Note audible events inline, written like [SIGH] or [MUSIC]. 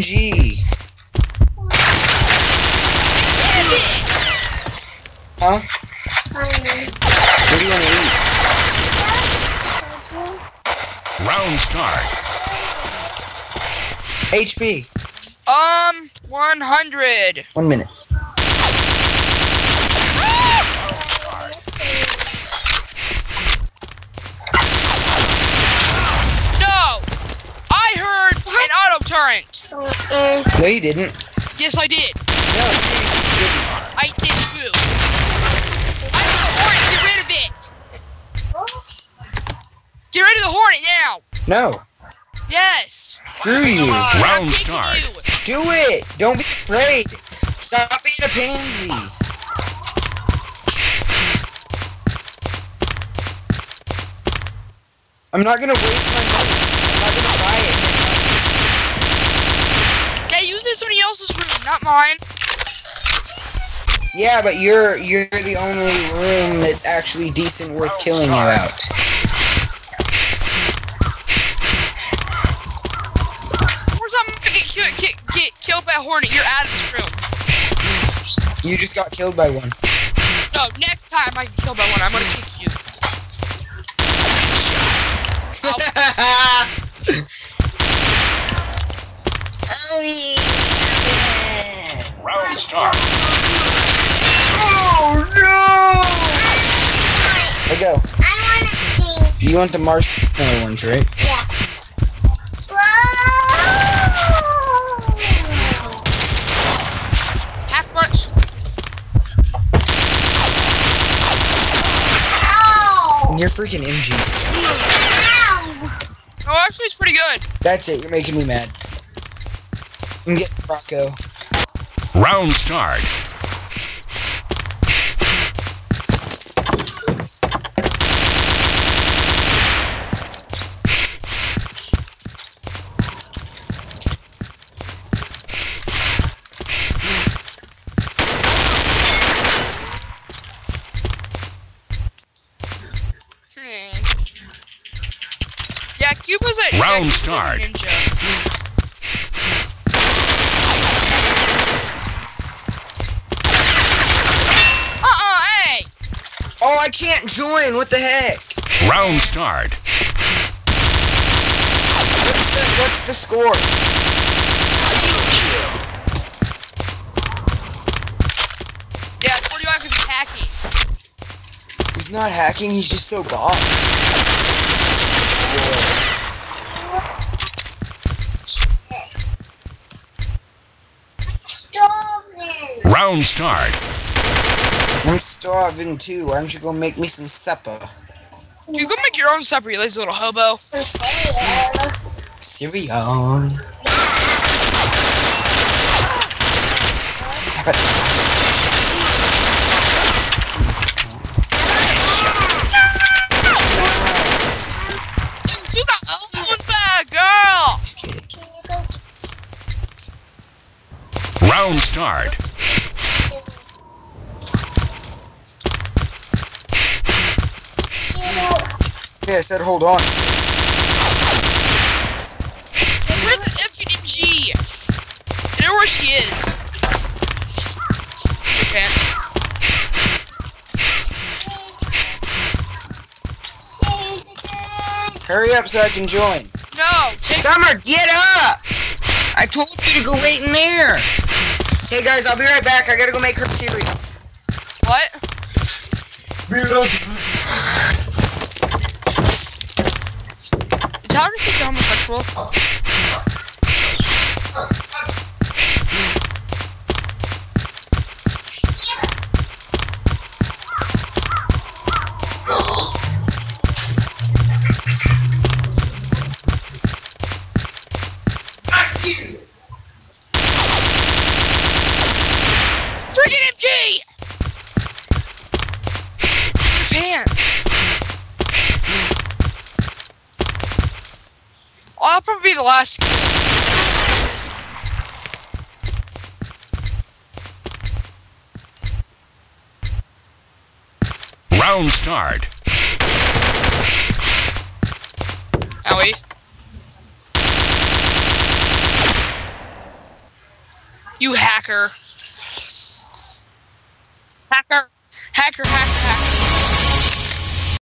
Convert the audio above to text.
G. Huh? What do you want to eat? Round start. HP. Um, 100. One minute. No! I heard an auto turret. No, you didn't. Yes, I did. No, seriously, you didn't. I did too. I heard the hornet. Get rid of it. Get rid of the hornet now. No. Yes. Screw you. I'm Round start. you. Do it. Don't be afraid. Stop being a pansy. I'm not gonna waste my money. I'm not gonna buy it. Yeah, use it in somebody else's room, not mine. Yeah, but you're you're the only room that's actually decent worth oh, killing about. Or something get, ki- get, get killed by a hornet, you're out of this room. You just got killed by one. No, next time I get killed by one, I'm gonna kick you. [LAUGHS] oh yeah. Round start. Oh no! Let go. I want to sing. You want the marshmallow ones, right? Yeah. Whoa! Half much. Ow! You're freaking MGs. Oh, actually, it's pretty good. That's it. You're making me mad. I'm getting Rocco. Round start. Yeah, Cuba's a Round yeah, start. Ninja. Uh-uh, hey! Oh, I can't join. What the heck? Round start. What's the What's the score? Yeah, 41 because he's hacking. He's not hacking. He's just so bad. Starving. Round start. I'm starving too. Why don't you go make me some supper? You go make your own supper, you lazy little hobo. Cereal. You got one bad girl! Just kidding. Round start. Yeah, I said hold on. Where's the FNG? I know where she is. Okay. Hurry up so I can join. No, take Summer, get up! I told you to go wait in there. Hey guys, I'll be right back. I gotta go make her cereal. what? Tyler say you're homosexual? I'll probably be the last. Round start. Owie. You hacker. Hacker. Hacker, hacker, hacker.